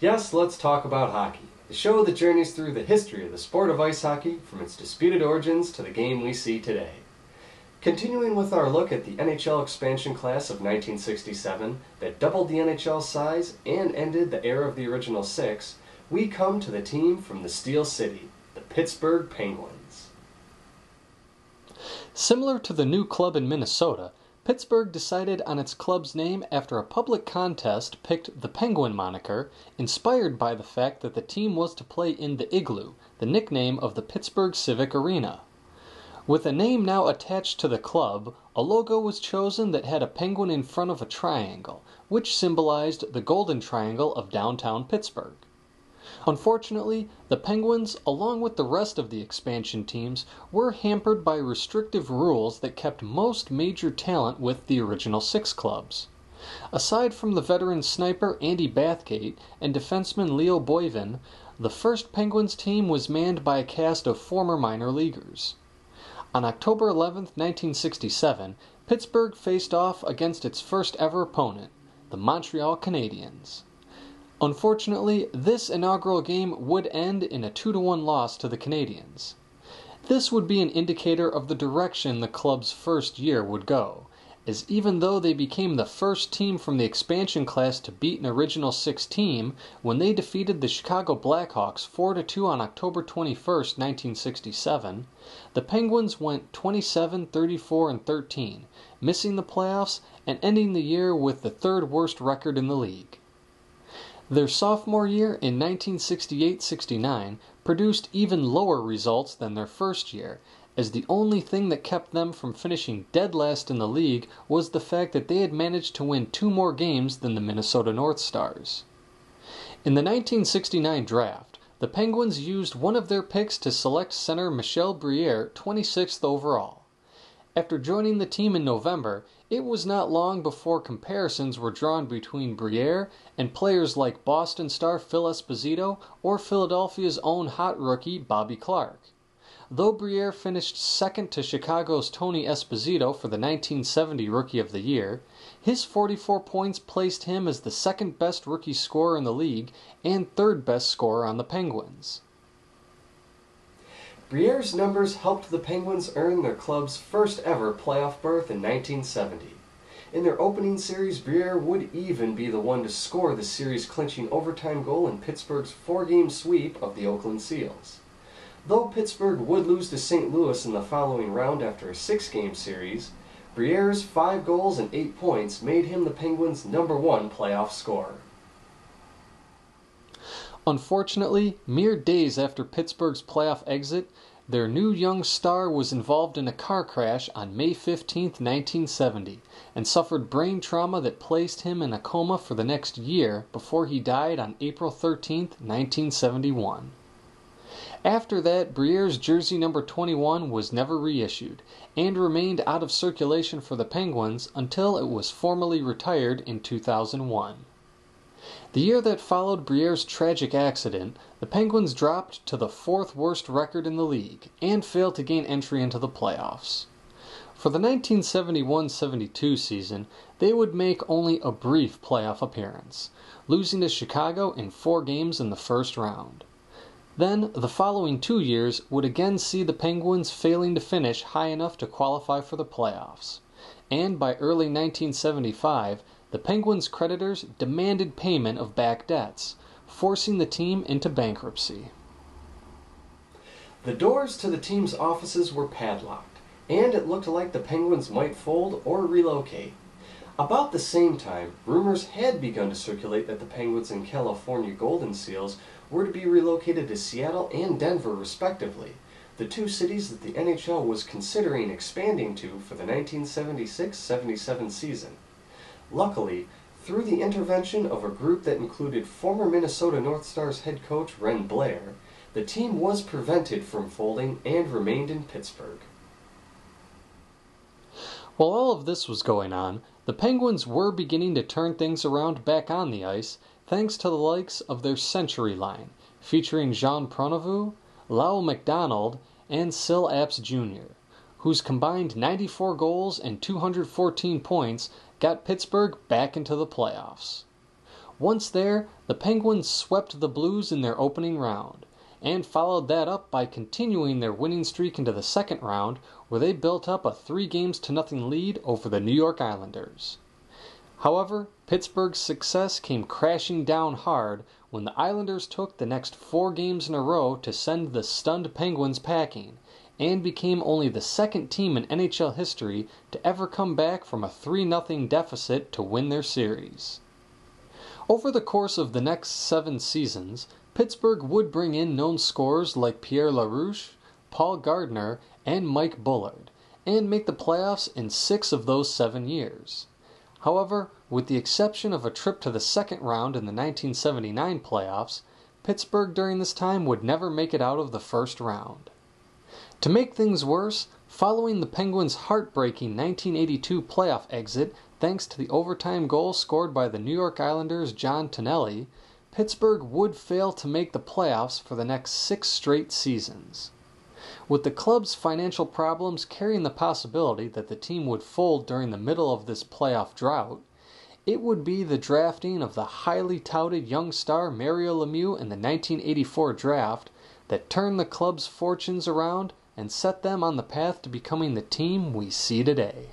Yes, let's talk about hockey. The show that journeys through the history of the sport of ice hockey from its disputed origins to the game we see today. Continuing with our look at the NHL expansion class of 1967 that doubled the NHL size and ended the era of the original six, we come to the team from the Steel City, the Pittsburgh Penguins. Similar to the new club in Minnesota, Pittsburgh decided on its club's name after a public contest picked the Penguin moniker, inspired by the fact that the team was to play in the Igloo, the nickname of the Pittsburgh Civic Arena. With a name now attached to the club, a logo was chosen that had a penguin in front of a triangle, which symbolized the Golden Triangle of downtown Pittsburgh. Unfortunately, the Penguins, along with the rest of the expansion teams, were hampered by restrictive rules that kept most major talent with the original six clubs. Aside from the veteran sniper Andy Bathgate and defenseman Leo Boivin, the first Penguins team was manned by a cast of former minor leaguers. On October 11, 1967, Pittsburgh faced off against its first ever opponent, the Montreal Canadiens. Unfortunately, this inaugural game would end in a 2 1 loss to the Canadiens. This would be an indicator of the direction the club's first year would go, as even though they became the first team from the expansion class to beat an Original Six team when they defeated the Chicago Blackhawks 4 2 on October 21, 1967, the Penguins went 27 34 13, missing the playoffs and ending the year with the third worst record in the league. Their sophomore year in 1968 69 produced even lower results than their first year, as the only thing that kept them from finishing dead last in the league was the fact that they had managed to win two more games than the Minnesota North Stars. In the 1969 draft, the Penguins used one of their picks to select center Michel Briere 26th overall. After joining the team in November, it was not long before comparisons were drawn between Briere and players like Boston star Phil Esposito or Philadelphia's own hot rookie Bobby Clarke. Though Briere finished second to Chicago's Tony Esposito for the 1970 Rookie of the Year, his 44 points placed him as the second best rookie scorer in the league and third best scorer on the Penguins. Briere's numbers helped the Penguins earn their club's first ever playoff berth in 1970. In their opening series, Briere would even be the one to score the series clinching overtime goal in Pittsburgh's four game sweep of the Oakland Seals. Though Pittsburgh would lose to St. Louis in the following round after a six game series, Briere's five goals and eight points made him the Penguins' number one playoff scorer. Unfortunately, mere days after Pittsburgh's playoff exit, their new young star was involved in a car crash on May 15, 1970, and suffered brain trauma that placed him in a coma for the next year before he died on April 13, 1971. After that, Briere's jersey number 21 was never reissued and remained out of circulation for the Penguins until it was formally retired in 2001. The year that followed Briere's tragic accident, the Penguins dropped to the fourth worst record in the league and failed to gain entry into the playoffs. For the 1971 72 season, they would make only a brief playoff appearance, losing to Chicago in four games in the first round. Then, the following two years would again see the Penguins failing to finish high enough to qualify for the playoffs. And by early 1975, the Penguins' creditors demanded payment of back debts, forcing the team into bankruptcy. The doors to the team's offices were padlocked, and it looked like the Penguins might fold or relocate. About the same time, rumors had begun to circulate that the Penguins and California Golden Seals were to be relocated to Seattle and Denver, respectively, the two cities that the NHL was considering expanding to for the 1976 77 season. Luckily, through the intervention of a group that included former Minnesota North Stars head coach Wren Blair, the team was prevented from folding and remained in Pittsburgh. While all of this was going on, the Penguins were beginning to turn things around back on the ice thanks to the likes of their Century line, featuring Jean Pronovost, Lowell MacDonald, and Syl Apps Jr., whose combined 94 goals and 214 points got Pittsburgh back into the playoffs. Once there, the Penguins swept the Blues in their opening round, and followed that up by continuing their winning streak into the second round, where they built up a three games to nothing lead over the New York Islanders. However, Pittsburgh's success came crashing down hard when the Islanders took the next four games in a row to send the stunned Penguins packing, and became only the second team in NHL history to ever come back from a 3 0 deficit to win their series. Over the course of the next seven seasons, Pittsburgh would bring in known scorers like Pierre Larouche, Paul Gardner, and Mike Bullard, and make the playoffs in six of those seven years. However, with the exception of a trip to the second round in the 1979 playoffs, Pittsburgh during this time would never make it out of the first round. To make things worse, following the Penguins' heartbreaking 1982 playoff exit thanks to the overtime goal scored by the New York Islanders' John Tonelli, Pittsburgh would fail to make the playoffs for the next six straight seasons. With the club's financial problems carrying the possibility that the team would fold during the middle of this playoff drought, it would be the drafting of the highly touted young star Mario Lemieux in the 1984 draft that turned the club's fortunes around and set them on the path to becoming the team we see today.